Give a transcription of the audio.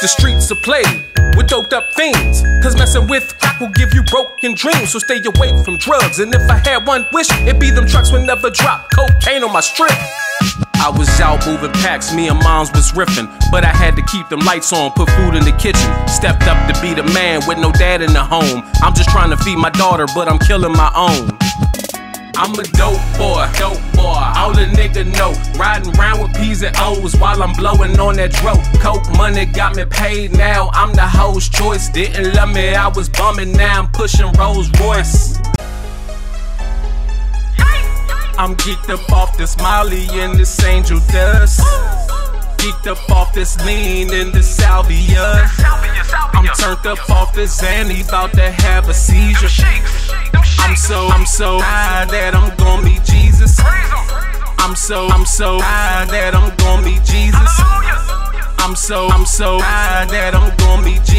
The streets are played with doped up fiends. Cause messing with crack will give you broken dreams. So stay away from drugs. And if I had one wish, it'd be them trucks would never drop cocaine on my strip. I was out moving packs, me and moms was riffing. But I had to keep them lights on, put food in the kitchen. Stepped up to be the man with no dad in the home. I'm just trying to feed my daughter, but I'm killing my own. I'm a dope boy, dope boy. All the nigga know. Riding around with P's and O's while I'm blowing on that dro. Coke money got me paid now. I'm the host choice. Didn't love me, I was bumming. Now I'm pushing Rolls Royce. I'm geeked up off this Molly and this angel dust. Geeked up off this lean and this salvia. Turned up off this Xanny, about to have a seizure. I'm so, I'm so high that I'm gonna be Jesus. I'm so, I'm so high that I'm gonna be Jesus. I'm so, I'm so high that I'm gonna be Jesus.